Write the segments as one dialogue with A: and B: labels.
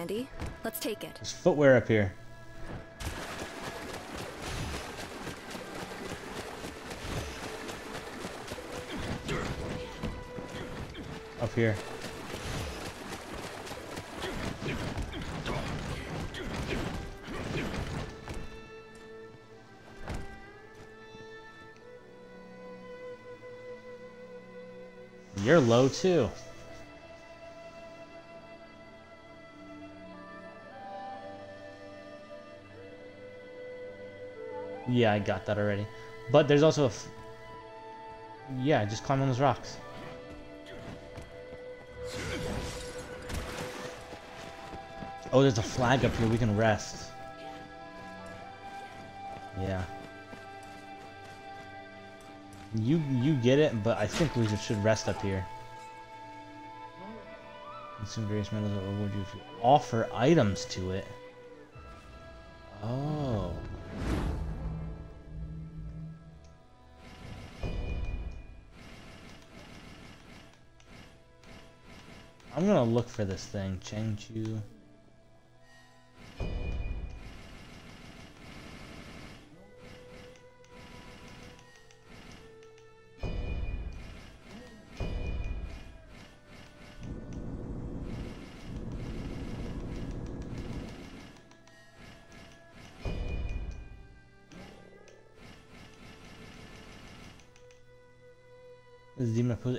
A: handy. Let's take it.
B: There's footwear up here. Up here. You're low too. Yeah, I got that already. But there's also a... Yeah, just climb on those rocks. Oh, there's a flag up here. We can rest. Yeah. You you get it, but I think we should rest up here. Consume various metals that reward you if you offer items to it. Look for this thing, Chengchu.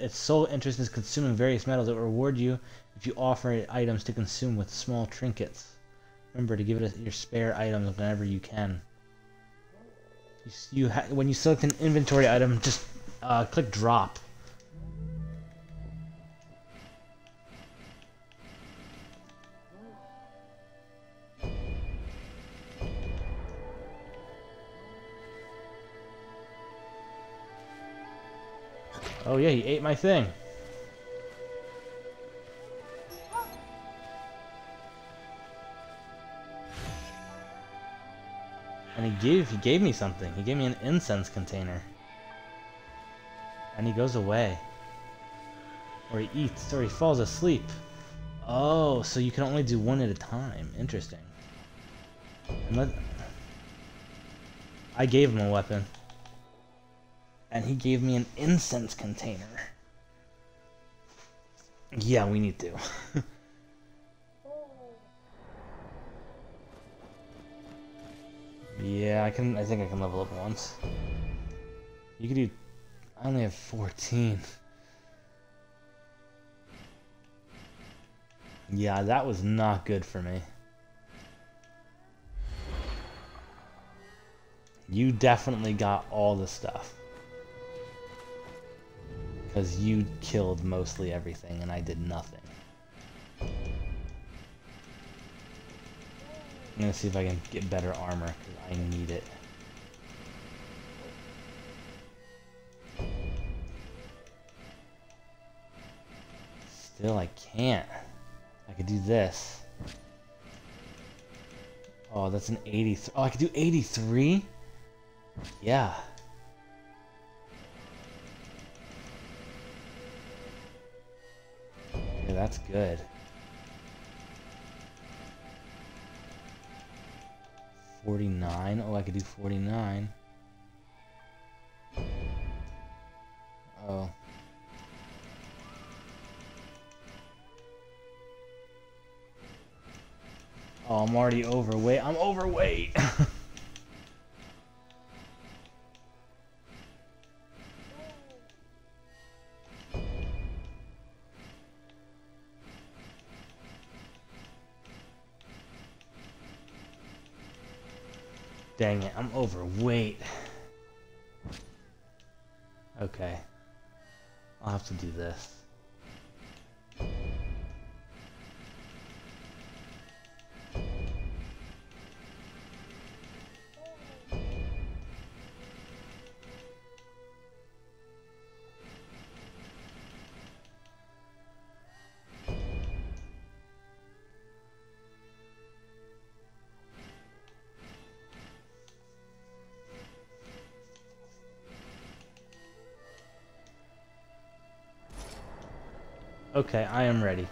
B: Its so interest is consuming various metals that reward you if you offer it items to consume with small trinkets. Remember to give it your spare items whenever you can. You, you when you select an inventory item, just uh, click drop. Oh yeah, he ate my thing. And he gave he gave me something. He gave me an incense container. And he goes away. Or he eats, or he falls asleep. Oh, so you can only do one at a time. Interesting. Let... I gave him a weapon and he gave me an incense container. Yeah, we need to. yeah, I can. I think I can level up once. You could do. I only have 14. Yeah, that was not good for me. You definitely got all the stuff. Because you killed mostly everything and I did nothing. I'm gonna see if I can get better armor, because I need it. Still, I can't. I could do this. Oh, that's an 83. Oh, I could do 83? Yeah. that's good. Forty-nine. Oh, I could do forty-nine. Oh. Oh, I'm already overweight. I'm overweight. Dang it, I'm overweight. Okay. I'll have to do this. Okay, I am ready.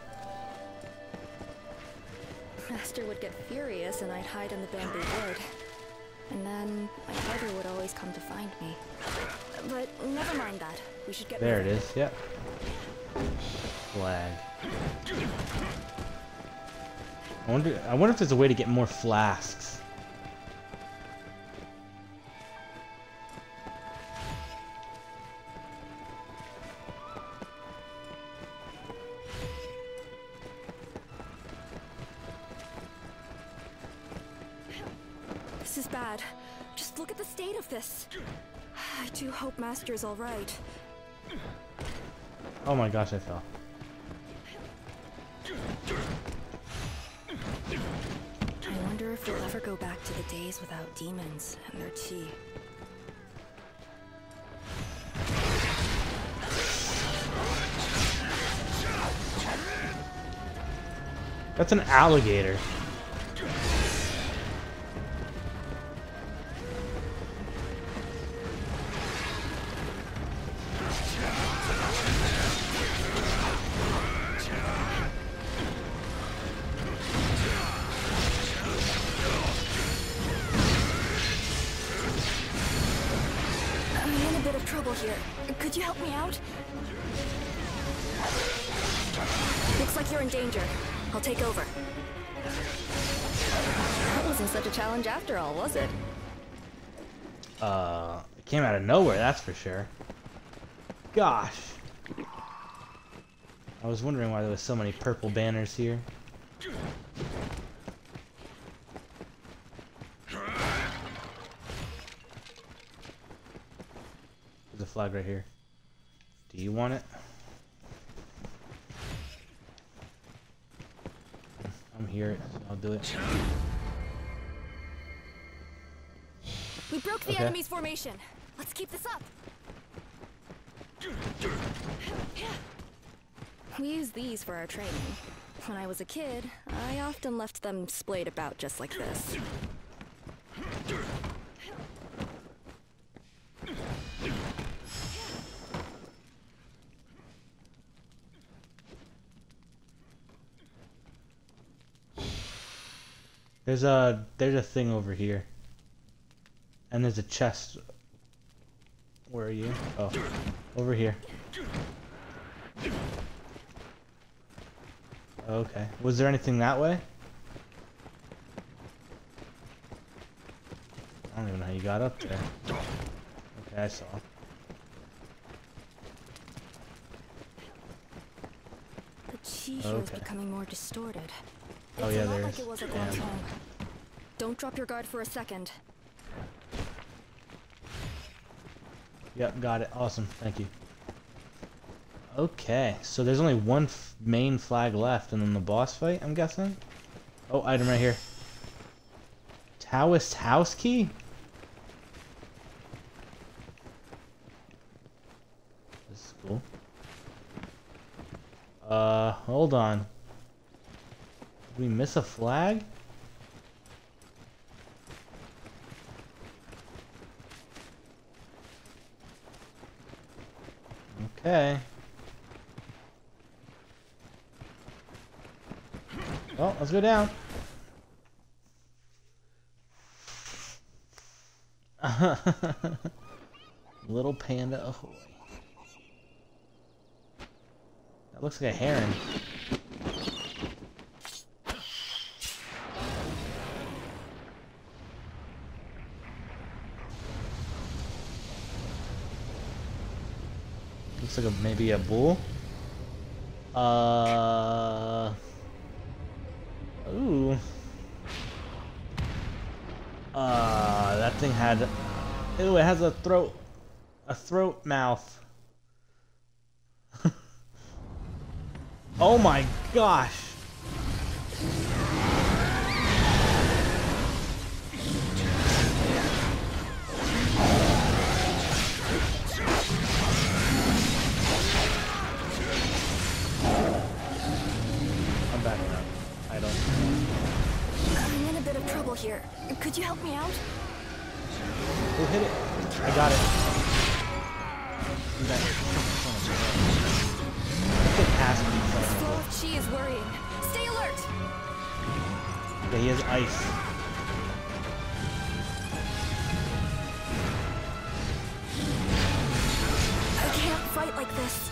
A: Master would get furious and I'd hide in the bamboo wood. And then my brother would always come to find me. But never mind that. We should get
B: There it is. Yep. Flag. I wonder. I wonder if there's a way to get more flasks.
A: Just look at the state of this. I do hope Master's alright.
B: Oh my gosh, I fell.
A: I wonder if we'll ever go back to the days without demons and their tea.
B: That's an alligator. For sure. Gosh. I was wondering why there was so many purple banners here. There's a flag right here. Do you want it? I'm here. I'll do it.
A: We broke the
B: Okay.
A: enemy's formation. Let's keep this up. We use these for our training. When I was a kid, I often left them splayed about just like this.
B: There's a there's a thing over here. And there's a chest. Where are you? Oh, over here. Okay. Was there anything that way? I don't even know how you got up there. Okay, I saw.
A: The chi here is
B: Okay.
A: becoming more distorted.
B: Oh,
A: It's
B: yeah,
A: a
B: there
A: like
B: is.
A: it was at
B: Damn.
A: Guangzhou. Don't drop your guard for a second.
B: Yep, got it. Awesome. Thank you. Okay, so there's only one main flag left, and then the boss fight, I'm guessing? Oh, item right here. Taoist house key? This is cool. Uh, hold on. Did we miss a flag? Okay. Well, let's go down. Little panda ahoy. That looks like a heron. Looks like a, maybe a bull. Uh. Ooh. Uh, that thing had. Ew, it has a throat. A throat mouth. oh my gosh.
A: Trouble here. Could you help me out?
B: Who hit it? I got it. You got past me, son of a
A: Flow of chi is worrying. Stay alert!
B: Yeah, he has ice.
A: I can't fight like this.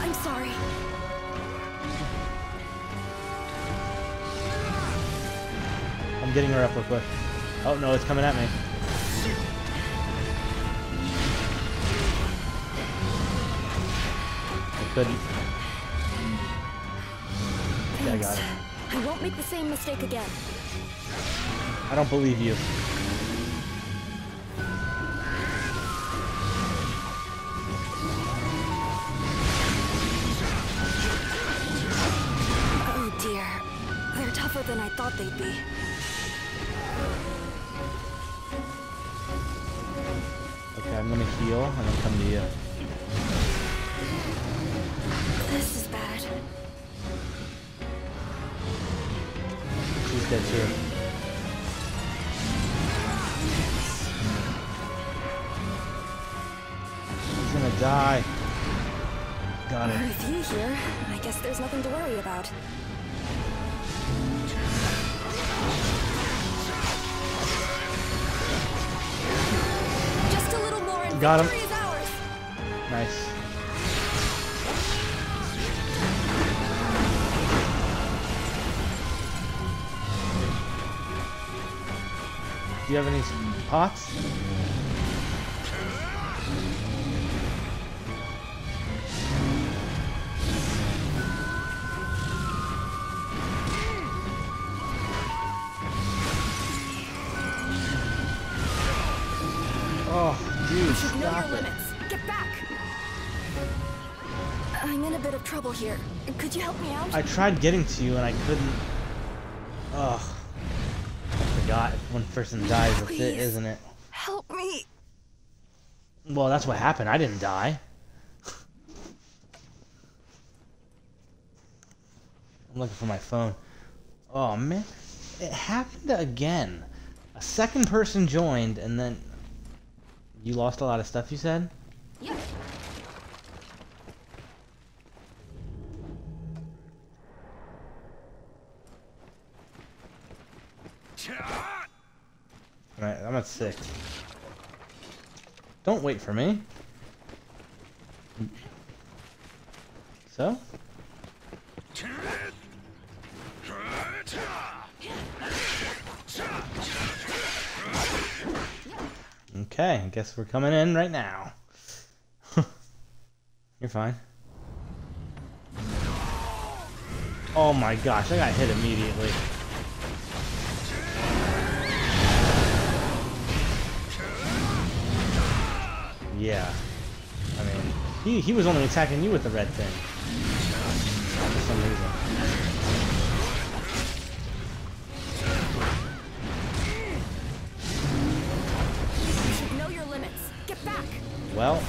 A: I'm sorry.
B: Getting her up real quick. Oh no, it's coming at me. I couldn't. Yeah, I got it.
A: I won't make the same mistake again.
B: I don't believe you.
A: Oh dear. They're tougher than I thought they'd be.
B: Okay, I'm gonna heal and then come to you.
A: This is bad.
B: She's dead too. She's gonna die. Got it.
A: With you here, I guess there's nothing to worry about.
B: Got him.
A: victory is ours.
B: Nice. Do you have any pots?
A: Here. Could you help me out?
B: I tried getting to you and I couldn't. Ugh. I forgot if one person dies, that's it, isn't it?
A: Help me.
B: Well, that's what happened. I didn't die. I'm looking for my phone. Oh man, it happened again. A second person joined, and then you lost a lot of stuff. You said.
A: Yeah.
B: Alright, I'm at six. Don't wait for me. So? Okay, I guess we're coming in right now. You're fine. Oh my gosh, I got hit immediately. Yeah. I mean, he, he was only attacking you with the red thing. For some reason.
A: You should know your limits. Get back.
B: Well,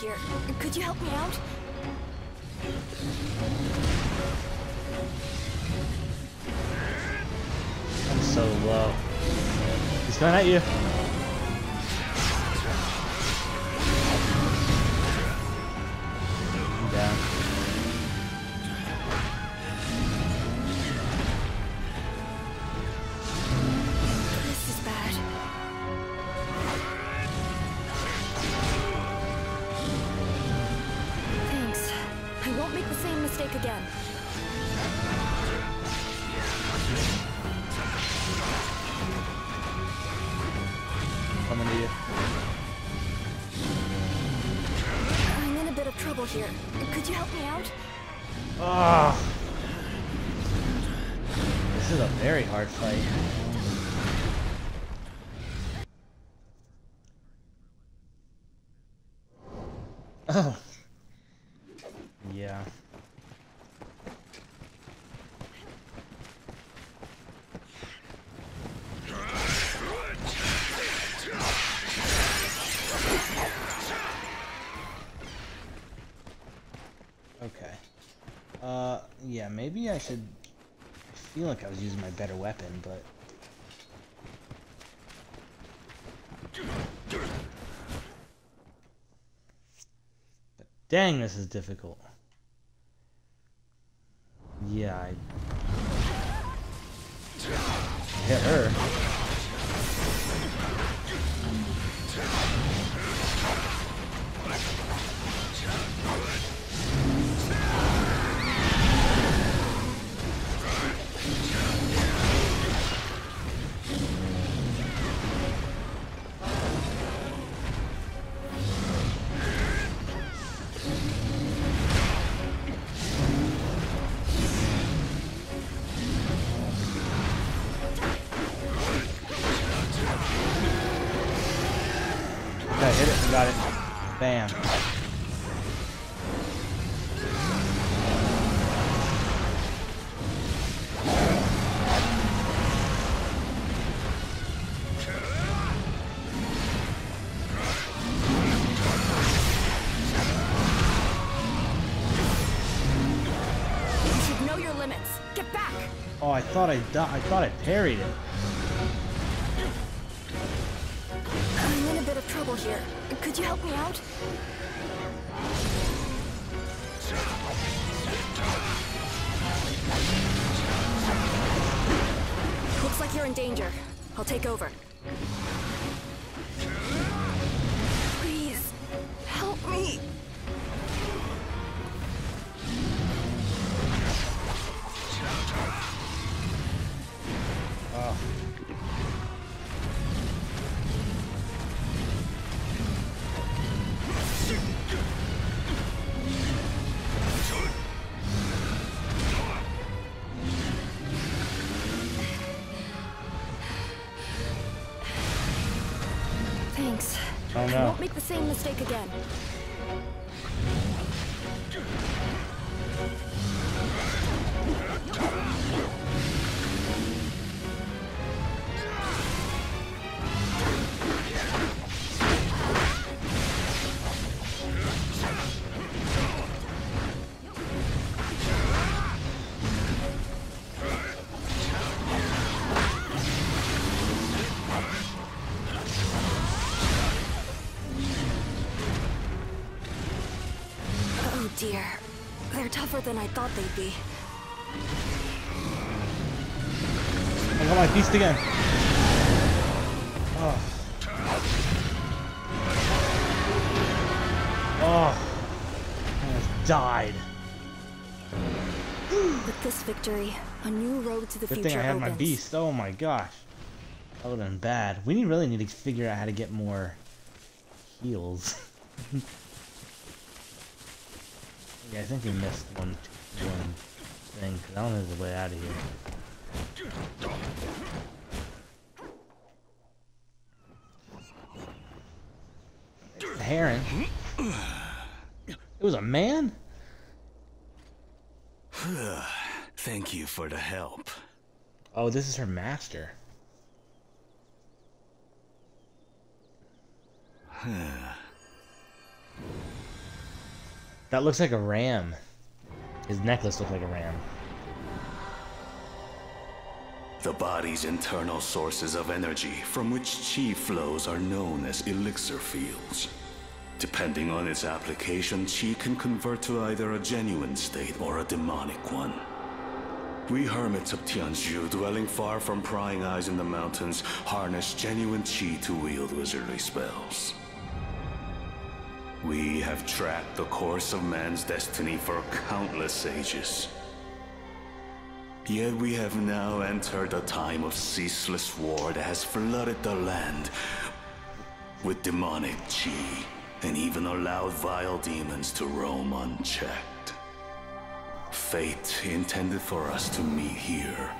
A: here. Could you help me out?
B: I'm so low. He's coming at you. I should... Feel like I was using my better weapon, but... But dang, this is difficult. Yeah, I... Hit her. Thought I I thought I parried it.
A: Again. Than I thought they'd be.
B: I got my beast again. Oh. Oh. I almost died.
A: With this victory, a new road to the
B: Good
A: future
B: thing I had
A: opens.
B: my beast. Oh my gosh. That would have been bad. We really need to figure out how to get more heals. yeah, I think we missed one one thing, because I don't know there's a way out of here. It's the Heron. It was a man?
C: Thank you for the help.
B: Oh, this is her master. That looks like a ram. His necklace looked like a ram.
C: The body's internal sources of energy from which chi flows are known as elixir fields. Depending on its application, chi can convert to either a genuine state or a demonic one. We hermits of Tianzhu, dwelling far from prying eyes in the mountains, harness genuine chi to wield wizardly spells. We have tracked the course of man's destiny for countless ages. Yet we have now entered a time of ceaseless war that has flooded the land with demonic chi, and even allowed vile demons to roam unchecked. Fate intended for us to meet here.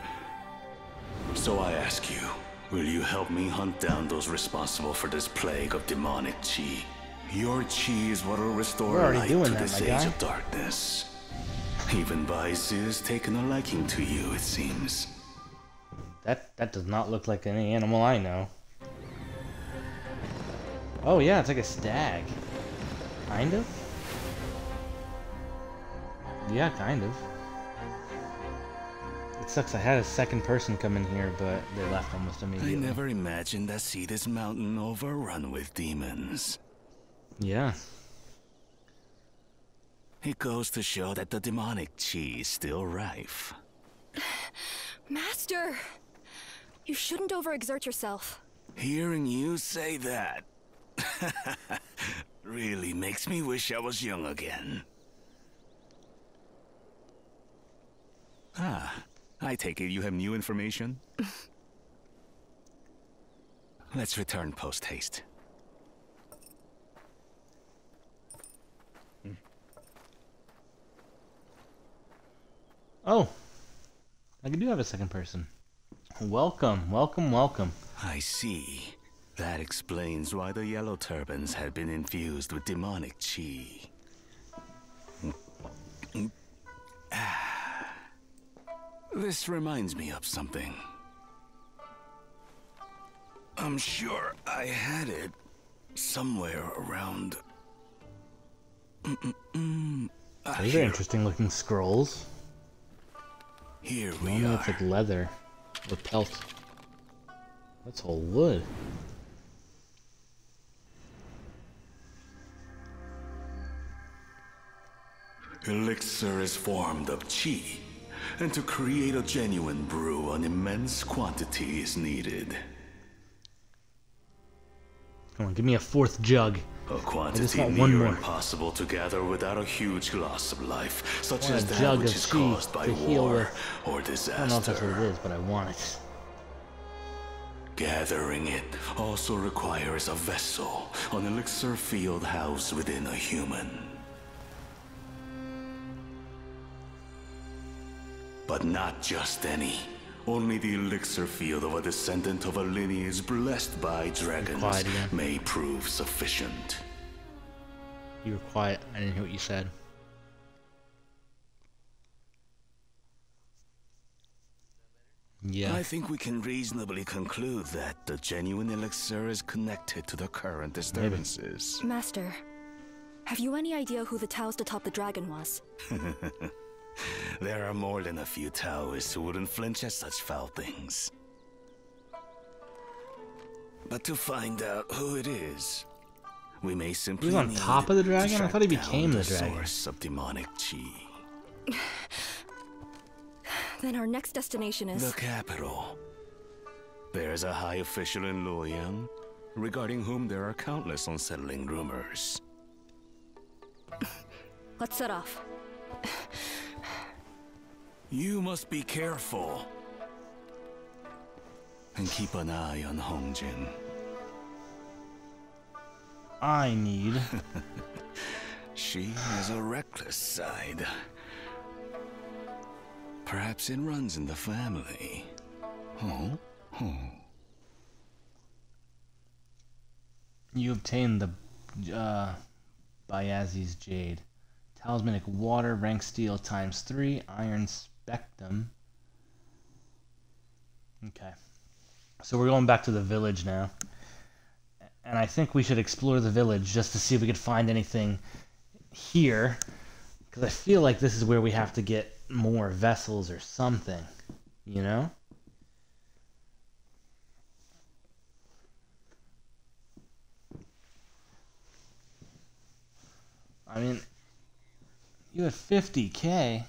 C: So I ask you, will you help me hunt down those responsible for this plague of demonic chi? Your chi is what will restore
B: We're
C: light to
B: that,
C: this age of darkness. Even Baize has taken a liking to you, it seems.
B: That that does not look like any animal I know. Oh yeah, it's like a stag. Kind of? Yeah, kind of. It sucks I had a second person come in here, but they left almost immediately.
C: I never imagined I'd see this mountain overrun with demons.
B: Yeah.
C: It goes to show that the demonic chi is still rife.
A: Master! You shouldn't overexert yourself.
C: Hearing you say that really makes me wish I was young again. Ah, I take it you have new information? Let's return post
B: Oh! I do have a second person. Welcome, welcome, welcome.
C: I see. That explains why the yellow turbans had been infused with demonic chi. This reminds me of something. I'm sure I had it somewhere around. Mm-mm-mm. Ah,
B: These are interesting looking scrolls.
C: Here we are.
B: it's like leather or pelt. That's all wood.
C: Elixir is formed of chi, and to create a genuine brew, an immense quantity is needed.
B: Come on, give me a fourth jug.
C: A quantity near
B: more.
C: impossible to gather without a huge loss of life, such as that
B: jug
C: which is caused by war or
B: I don't know if that's what it
C: disaster.
B: is, but I want it.
C: Gathering it also requires a vessel, an elixir field housed within a human. But not just any. Only the elixir field of a descendant of a lineage blessed by dragons
B: quiet again.
C: may prove sufficient.
B: You were quiet. I didn't hear what you said. Yeah.
C: I think we can reasonably conclude that the genuine elixir is connected to the current disturbances.
A: Master, have you any idea who the Taoist atop the dragon was?
C: There are more than a few Taoists who wouldn't flinch at such foul things. But to find out who it is, we may simply
B: He was on
C: need
B: top of the
C: to
B: dragon? I thought he
C: down
B: became the
C: the
B: dragon.
C: source of demonic chi.
A: Then our next destination is.
C: The capital. There is a high official in Luoyang, regarding whom there are countless unsettling rumors.
A: Let's set off.
C: You must be careful. And keep an eye on Hongjin.
B: I need.
C: She has a reckless side. Perhaps it runs in the family. Oh? Oh.
B: You obtained the uh, Bayazi's Jade. Talismanic Water, rank steel times 3, iron spectrum. Okay. So we're going back to the village now. And I think we should explore the village just to see if we could find anything here. Because I feel like this is where we have to get more vessels or something. You know? I mean, you have 50k.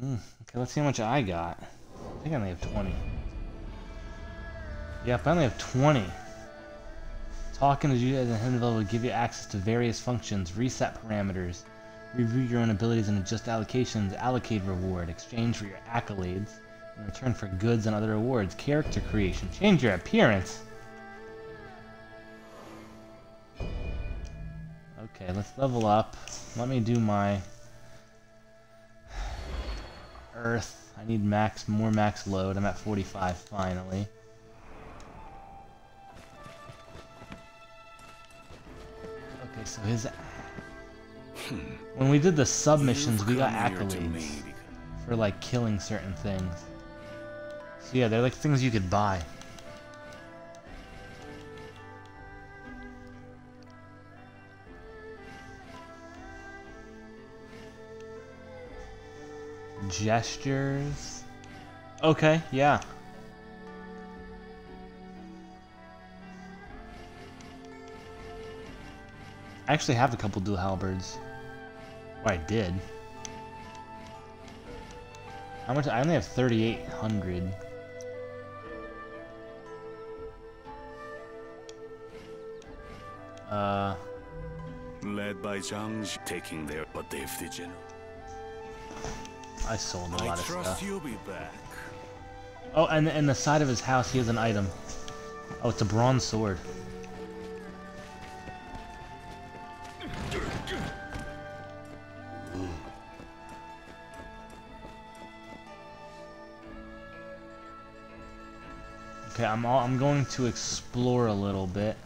B: Hmm. Okay, let's see how much I got. I think I only have 20. Yep, I only have 20. Talking to you as a hidden will give you access to various functions, reset parameters, review your own abilities and adjust allocations, allocate reward, exchange for your accolades, in return for goods and other rewards, character creation, change your appearance. Okay, let's level up. Let me do my Earth. I need max, more max load. I'm at 45 finally. Okay, so his. When we did the submissions, we got accolades for like killing certain things. So yeah, they're like things you could buy. Gestures. Okay, yeah. I actually have a couple dual halberds. Or I did. How much? I only have 3,800. Uh.
C: Led by Zhang taking their but they've the general.
B: I sold a
C: I
B: lot of
C: trust
B: stuff.
C: you'll be back.
B: Oh, and in the side of his house, he has an item. Oh, it's a bronze sword. Okay, I'm all, I'm going to explore a little bit,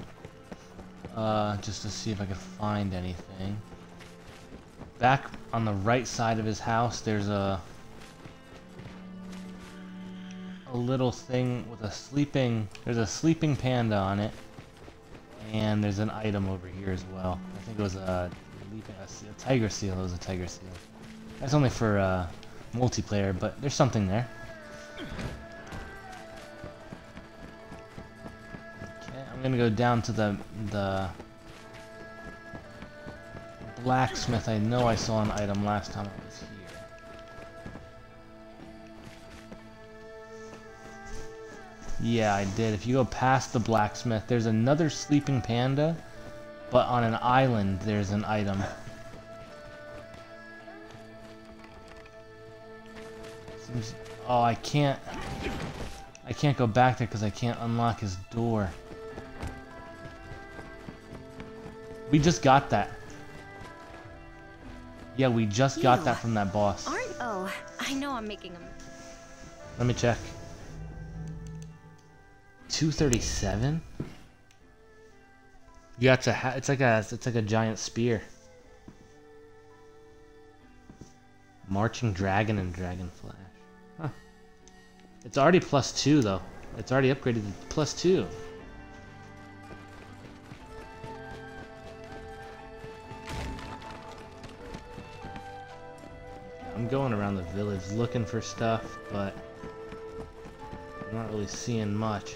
B: uh, just to see if I can find anything. Back on the right side of his house, there's a a little thing with a sleeping. There's a sleeping panda on it, and there's an item over here as well. I think it was a, a, a tiger seal. It was a tiger seal. That's only for uh, multiplayer, but there's something there. Okay, I'm gonna go down to the the blacksmith. I know I saw an item last time I was here. Yeah, I did. If you go past the blacksmith, there's another sleeping panda, but on an island there's an item. Seems- oh, I can't. I can't go back there because I can't unlock his door. We just got that. Yeah, we just you
D: got
B: that from that boss.
D: Aren't oh, I know I'm making them.
B: Let me check. 237? Yeah, it's a it's like a it's like a giant spear. Marching dragon and dragon flash. Huh. It's already plus 2 though. It's already upgraded to plus 2. going around the village looking for stuff, but I'm not really seeing much.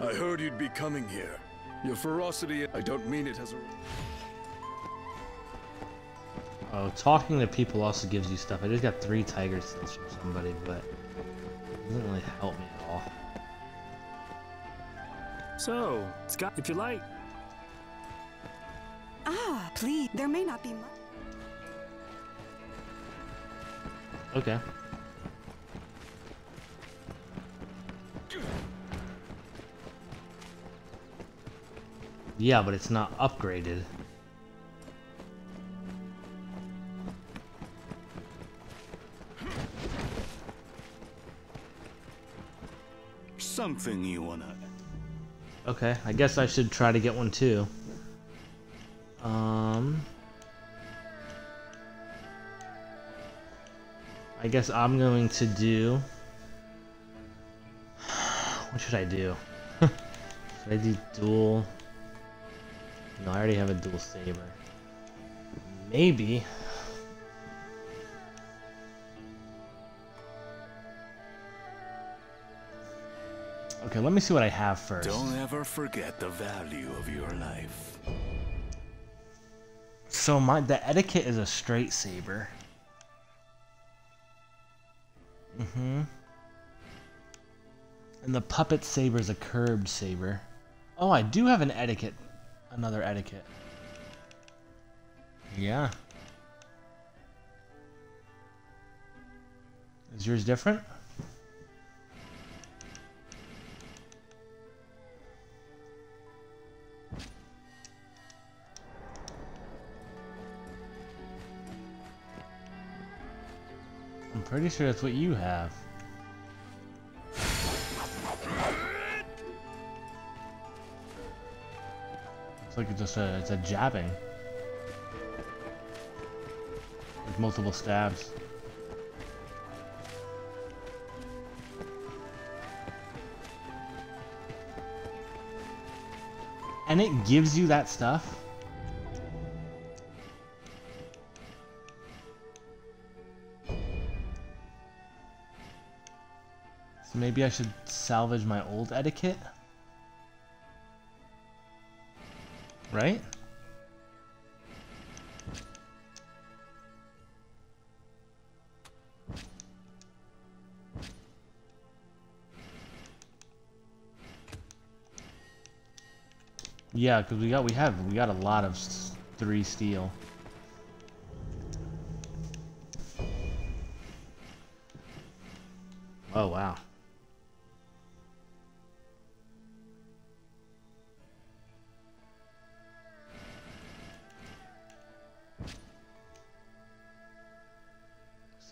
E: I heard you'd be coming here. Your ferocity, I don't mean it as a...
B: Oh, talking to people also gives you stuff. I just got three tiger seals from somebody, but it doesn't really help me at all.
F: So, Scott, if you like.
G: Ah, please, there may not be much.
B: Okay. Yeah, but it's not upgraded.
C: Something you wanna.
B: Okay, I guess I should try to get one too. Um, I guess I'm going to do. What should I do? should I do dual? No, I already have a dual saber. Maybe. Okay, let me see what I have first.
C: Don't ever forget the value of your life.
B: So my the etiquette is a straight saber. Mm-hmm. And the puppet saber is a curved saber. Oh, I do have an etiquette. Another etiquette. Yeah. Is yours different? Pretty sure that's what you have. It's like it's just a it's a jabbing. With multiple stabs. And it gives you that stuff? So maybe I should salvage my old etiquette? Right? Yeah, because we got we have we got a lot of three steel. Oh wow.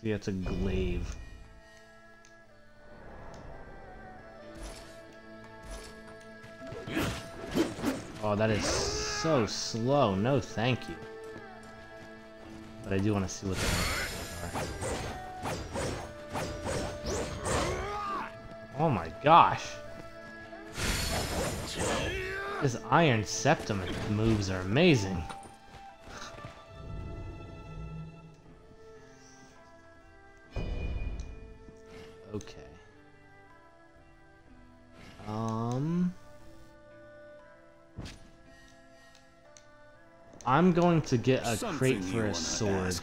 B: See, it's a glaive. Oh, that is so slow. No, thank you. But I do want to see what the are. Oh my gosh. This Iron Septum moves are amazing. I'm going to get a
C: Something
B: crate for a sword.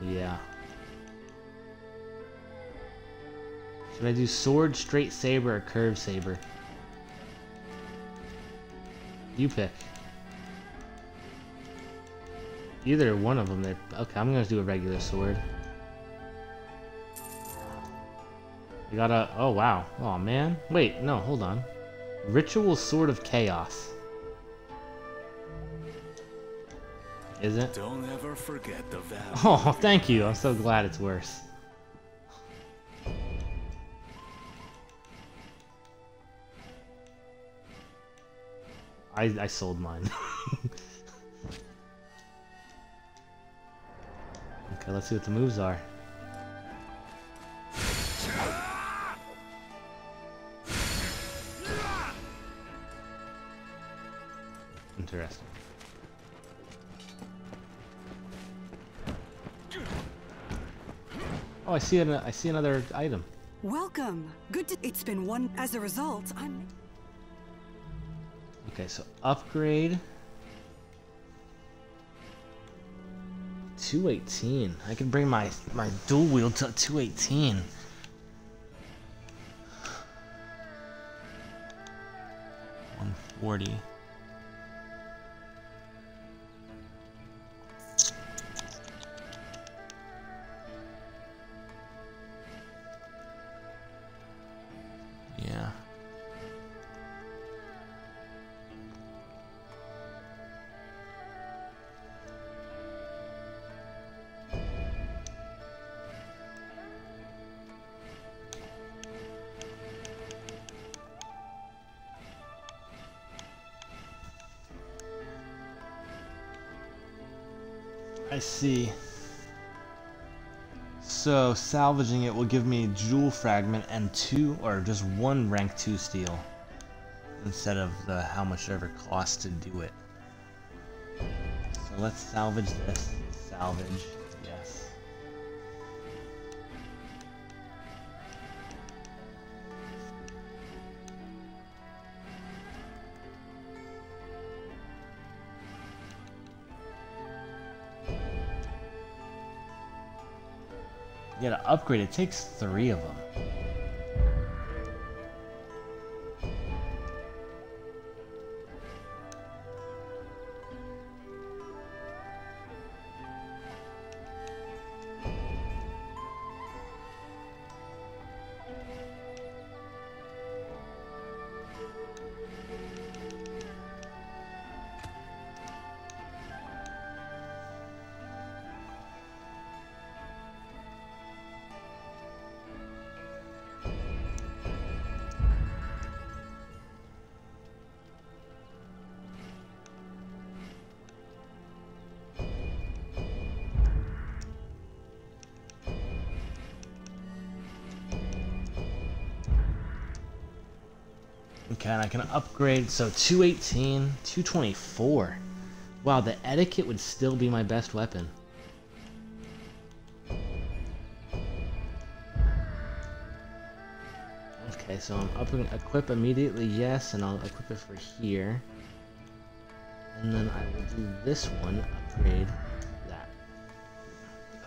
B: Yeah. Should I do sword, straight saber, or curved saber? You pick. Either one of them. They're okay. I'm gonna do a regular sword. You got a. Oh wow. Oh man. Wait. No. Hold on. Ritual sword of chaos. Is it?
C: Don't ever forget the value.
B: Oh, thank you. I'm so glad it's worse. I I sold mine. okay, let's see what the moves are. Interesting. Oh, I see an I see another item.
G: Welcome. Good to. It's been one. As a result, I'm.
B: Okay, so upgrade. 218. I can bring my my dual wheel to 218. One forty. So salvaging it will give me jewel fragment and two, or just one rank two steel, instead of the how much it ever costs to do it. So let's salvage this. Salvage, You gotta upgrade. It takes three of them. Upgrade, so 218, 224. Wow, the etiquette would still be my best weapon. Okay, so I'm upping equip immediately, yes, and I'll equip it for here. And then I will do this one, upgrade that.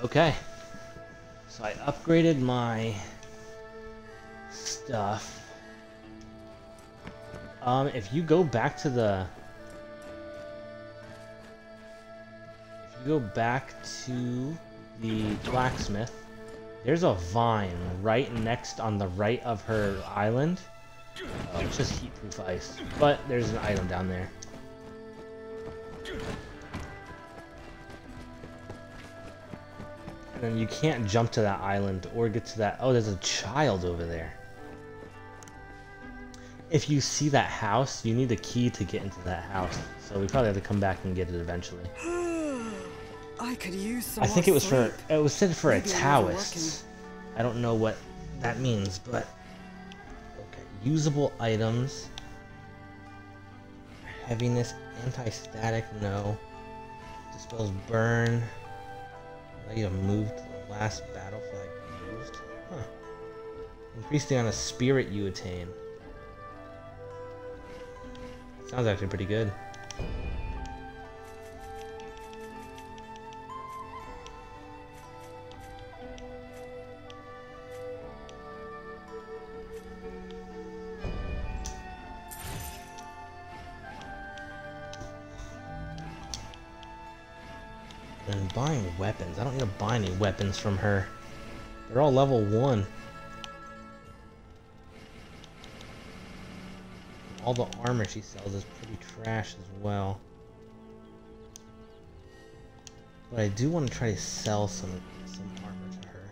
B: Okay. So I upgraded my stuff. Um, if you go back to the... If you go back to the blacksmith, there's a vine right next on the right of her island. Uh, it's just heat-proof ice, but there's an item down there. And then you can't jump to that island or get to that. Oh, there's a child over there. If you see that house, you need a key to get into that house. So we probably have to come back and get it eventually.
G: I could use some
B: I think it was for it was said for a
G: Maybe I'm
B: Taoist. I don't know what that means, but okay. Usable items. Heaviness, anti-static, no. Dispels burn. Allow you to move to the last battle flag used. Huh. Increase the amount of spirit you attain. Sounds actually pretty good. And buying weapons. I don't need to buy any weapons from her. They're all level 1. All the armor she sells is pretty trash as well. But I do want to try to sell some some armor to her.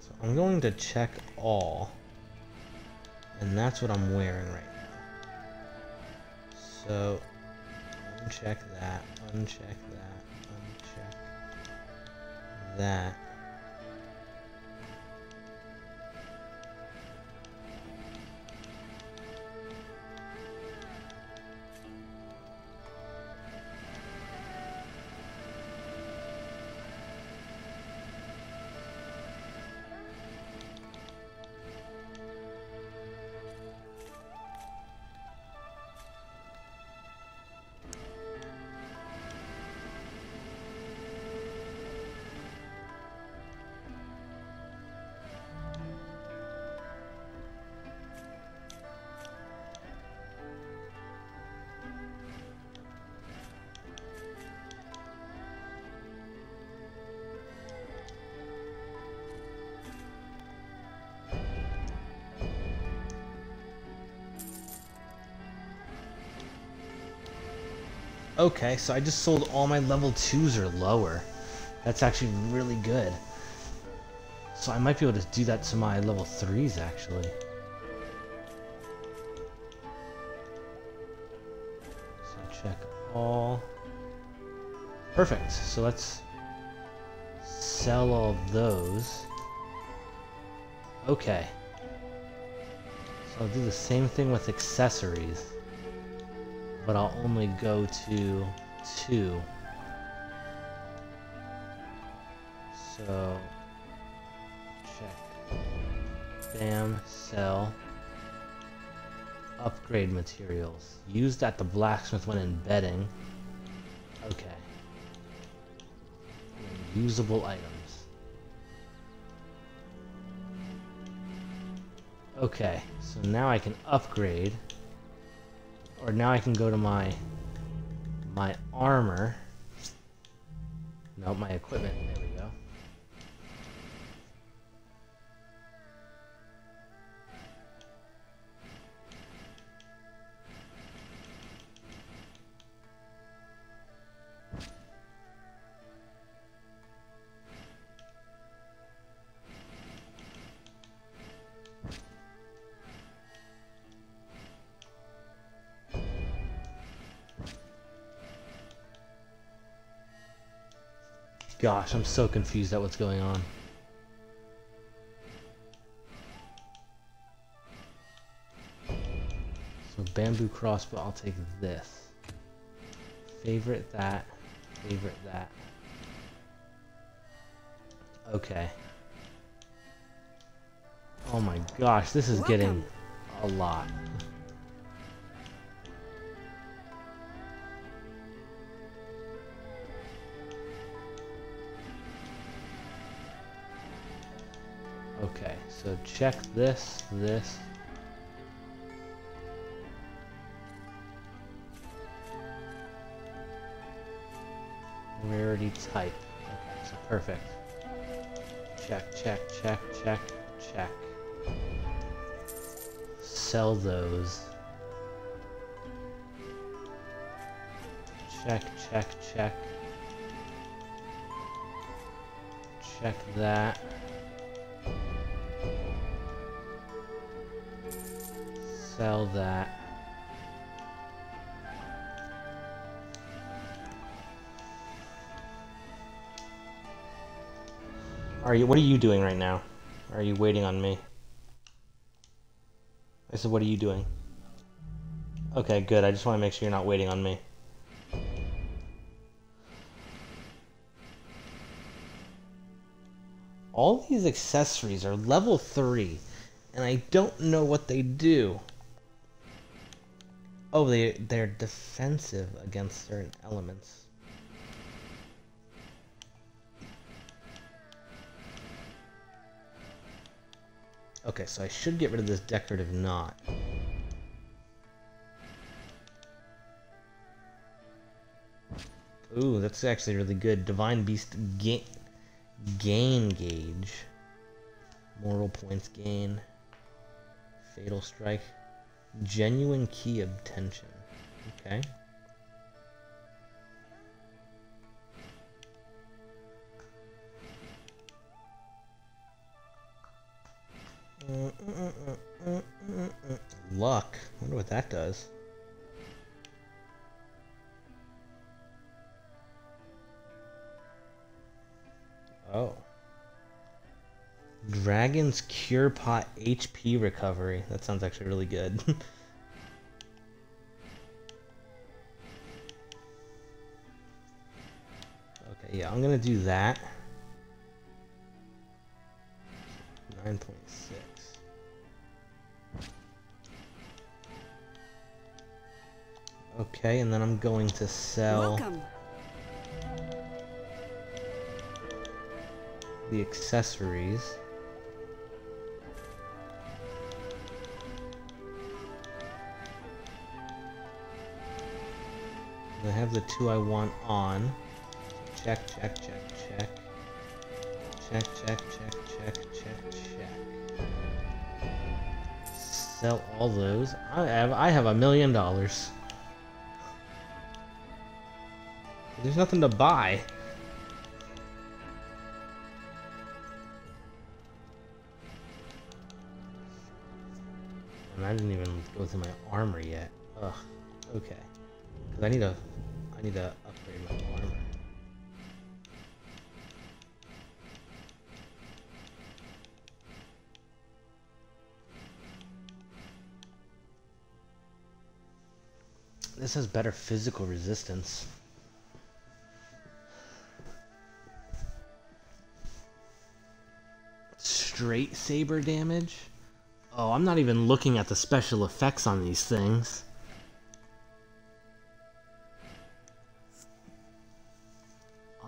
B: So I'm going to check all. And that's what I'm wearing right now. So uncheck that, uncheck that, that. Okay, so I just sold all my level 2s or lower. That's actually really good. So I might be able to do that to my level 3s actually. So check all. Perfect. So let's sell all those. Okay. So I'll do the same thing with accessories but I'll only go to two. So, check. Bam, sell. Upgrade materials. Used at the blacksmith when embedding. Okay. Usable items. Okay, so now I can upgrade or now I can go to my my armor. No, my equipment. There we go. Gosh, I'm so confused at what's going on. So bamboo crossbow, I'll take this. Favorite that, favorite that. Okay. Oh my gosh, this is getting a lot. So check this, this. Rarity type. Okay, so perfect. Check, check, check, check, check. Sell those. Check, check, check. Check that. Sell that. Are you? What are you doing right now? Are you waiting on me? I said, what are you doing? Okay, good. I just want to make sure you're not waiting on me. All these accessories are level 3, and I don't know what they do. Oh, they, they're defensive against certain elements. Okay, so I should get rid of this decorative knot. Ooh, that's actually really good. Divine Beast gain, gain gauge. Moral points gain. Fatal Strike. Genuine Key Obtention. Okay. Luck. wonder what that does. Oh. Dragon's Cure Pot HP recovery. That sounds actually really good. okay, yeah, I'm gonna do that. 9.6. Okay, and then I'm going to sell
G: Welcome.
B: the accessories. I have the two I want on. Check, check, check, check. Check, check, check, check, check, check. Sell all those. I have I have a million dollars. There's nothing to buy. And I didn't even go through my armor yet. Ugh. Okay. I need to, I need to upgrade my armor. This has better physical resistance. Straight saber damage? Oh, I'm not even looking at the special effects on these things.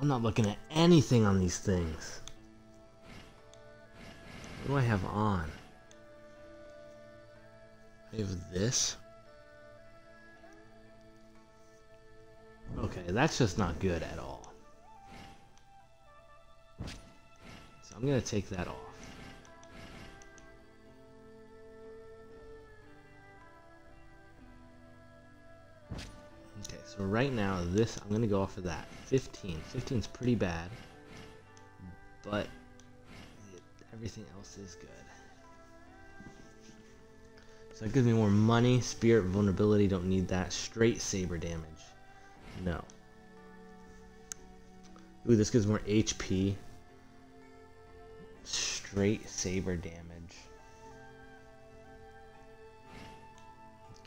B: I'm not looking at anything on these things. What do I have on? I have this. Okay, that's just not good at all. So I'm gonna take that off. So right now this I'm gonna go off of that. 15. 15 is pretty bad, but everything else is good. So that gives me more money, spirit, vulnerability, don't need that. Straight saber damage. No. Ooh, this gives more HP. Straight saber damage.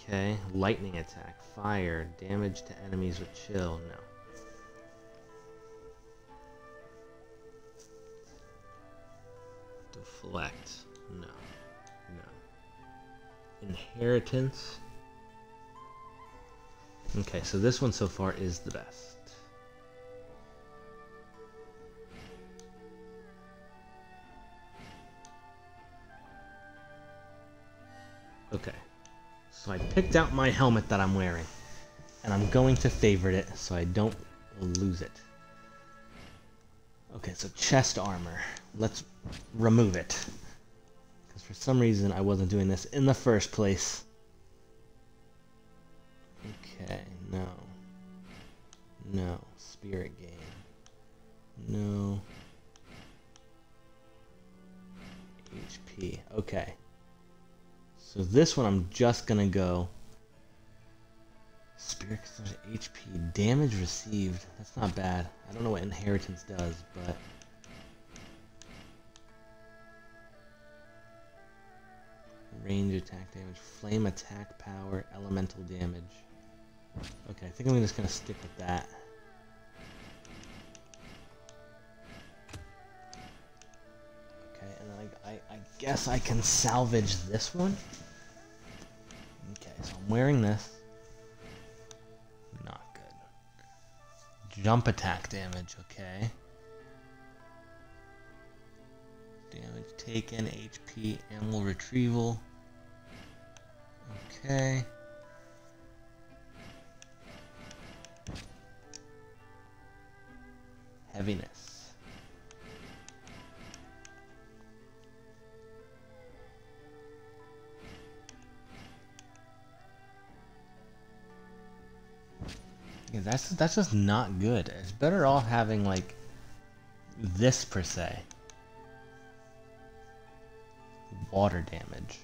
B: Okay, lightning attack, fire, damage to enemies with chill. No. Deflect. No. No. Inheritance. Okay, so this one so far is the best. Okay. So I picked out my helmet that I'm wearing. And I'm going to favorite it so I don't lose it. Okay, so chest armor. Let's remove it. Because for some reason I wasn't doing this in the first place. Okay, no. No. Spirit game. No. HP. Okay. So this one I'm just gonna go. Spirit HP. Damage received. That's not bad. I don't know what inheritance does, but. Range attack damage, flame attack power, elemental damage. Okay, I think I'm just gonna stick with that. Okay, and I, I, I guess I can salvage this one. I'm wearing this. Not good. Jump attack damage, okay. Damage taken, HP, animal retrieval. Okay. Heaviness. That's that's just not good. It's better off having like this per se. Water damage.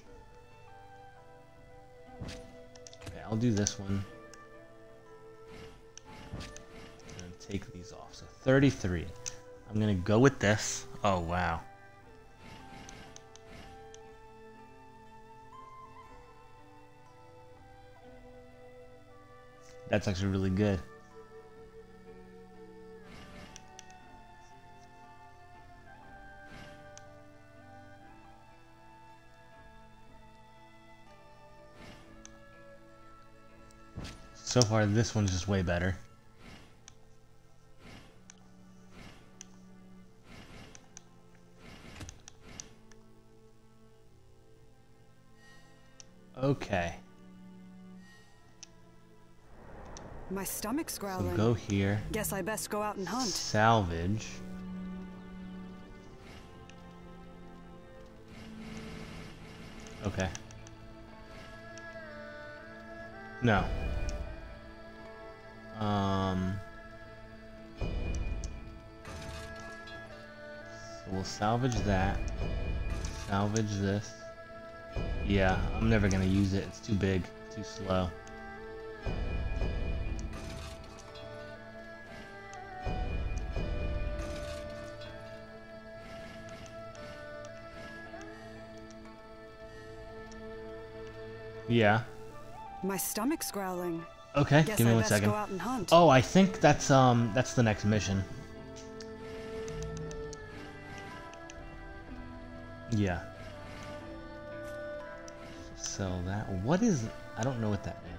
B: Okay, I'll do this one. And take these off. So 33. I'm gonna go with this. Oh wow. That's actually really good. So far, this one's just way better.
G: My stomach's
B: So
G: growling.
B: go here.
G: Guess I best go out and hunt.
B: Salvage. Okay. No. Um. So we'll salvage that. Salvage this. Yeah, I'm never gonna use it. It's too big, too slow. Yeah.
G: My stomach's growling.
B: Okay,
G: Guess
B: give me
G: I
B: one second.
G: go out and hunt.
B: Oh, I think that's um that's the next mission. Yeah. Sell that. What is I don't know what that means.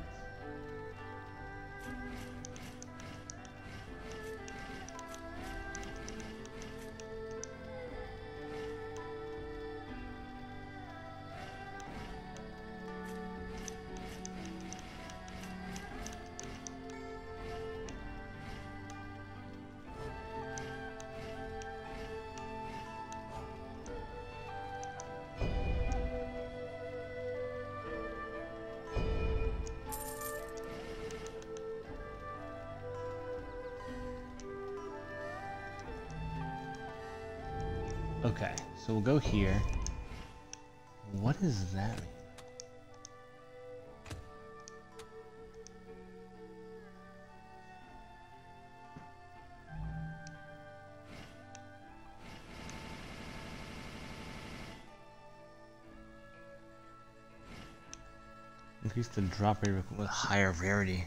B: go here. What does that mean? Increase the drop rate with higher rarity.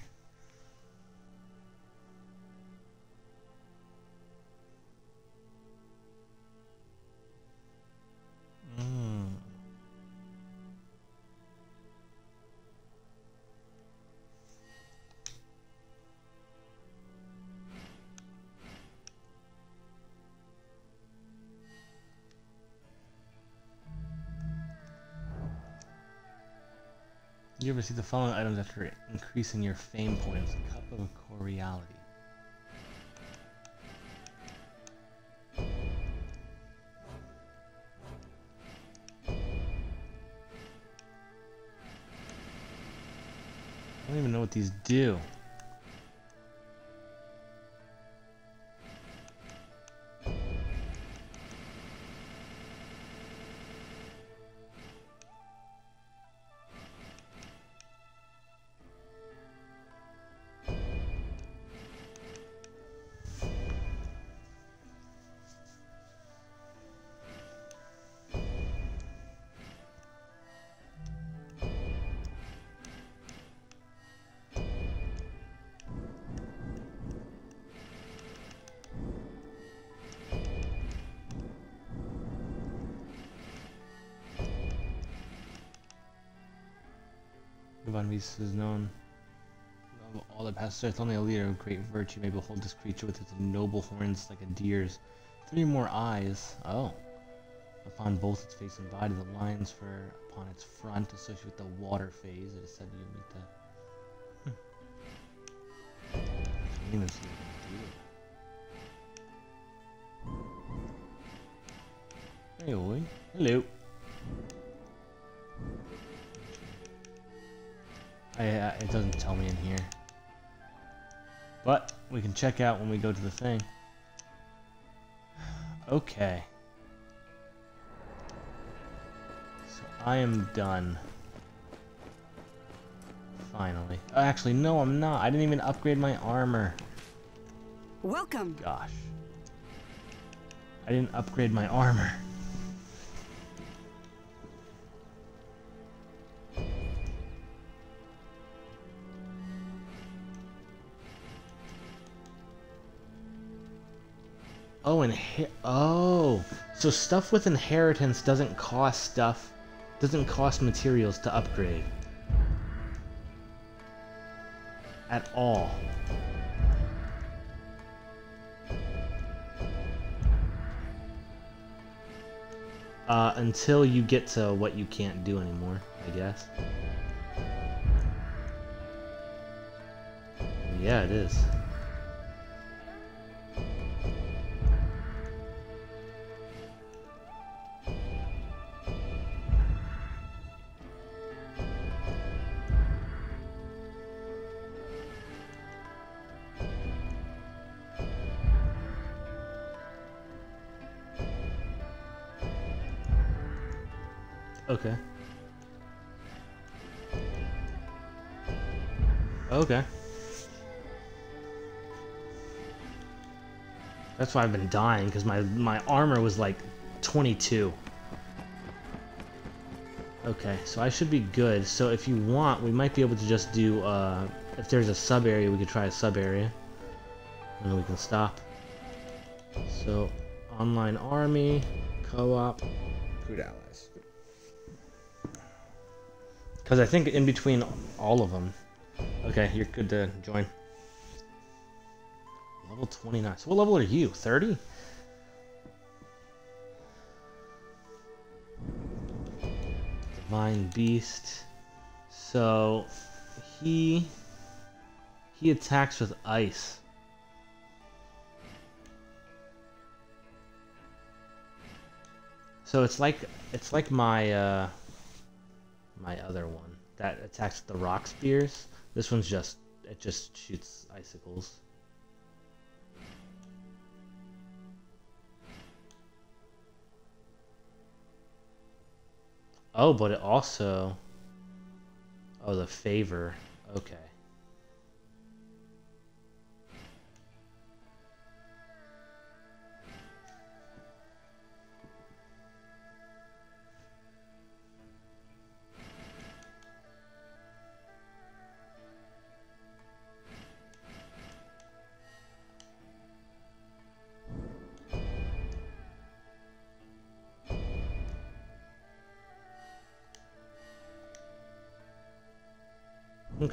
B: Receive the following items after increasing your fame points. A cup of Coriolis. I don't even know what these do. Is known of all that passes earth. Only a leader of great virtue may behold this creature with its noble horns like a deer's. Three more eyes. Oh. Upon both its face and body, the lines for upon its front associated with the water phase. It is said you meet the. Hmm. See. Hey, boy. Hello. I, uh, it doesn't tell me in here. But we can check out when we go to the thing. Okay. So I am done. Finally. Oh, actually, no, I'm not. I didn't even upgrade my armor.
G: Welcome.
B: Gosh. I didn't upgrade my armor. Oh, and oh, so stuff with inheritance doesn't cost stuff, doesn't cost materials to upgrade at all. Uh, until you get to what you can't do anymore, I guess. Yeah, it is. Okay. Okay. That's why I've been dying, because my, my armor was like 22. Okay, so I should be good. So if you want, we might be able to just do, uh, if there's a sub area, we could try a sub area. And we can stop. So, online army, co-op, recruit allies. Because I think in between all of them. Okay, you're good to join. Level 29. So what level are you? 30? Divine Beast. So he he attacks with ice. So it's like it's like my uh my other one that attacks the rock spears. This one's just it just shoots icicles. Oh, but it also Oh, the favor. Okay.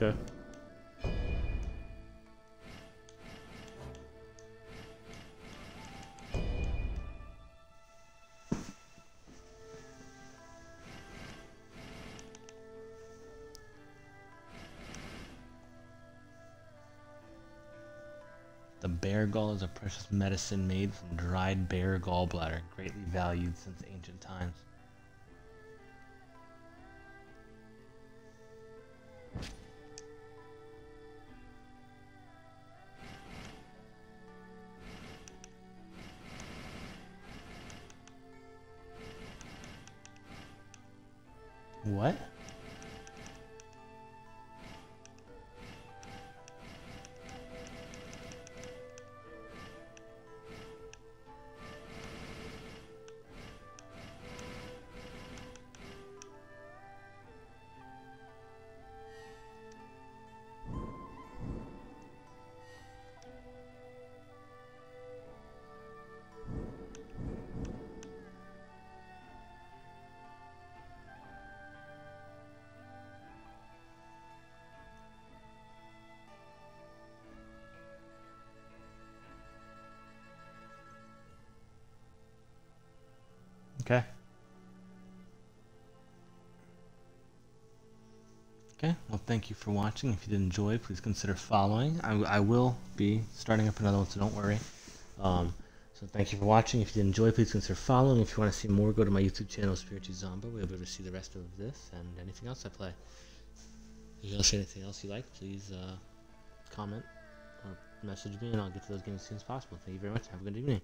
B: Okay. The bear gall is a precious medicine made from dried bear gallbladder, greatly valued since ancient times. Thank you for watching. If you did enjoy, please consider following. I, I will be starting up another one, so don't worry. Um, so thank you for watching. If you did enjoy, please consider following. If you want to see more, go to my YouTube channel, Espiritu Zambo. We'll be able to see the rest of this and anything else I play. If you want to see anything else you like, please uh, comment or message me, and I'll get to those games as soon as possible. Thank you very much. Have a good evening.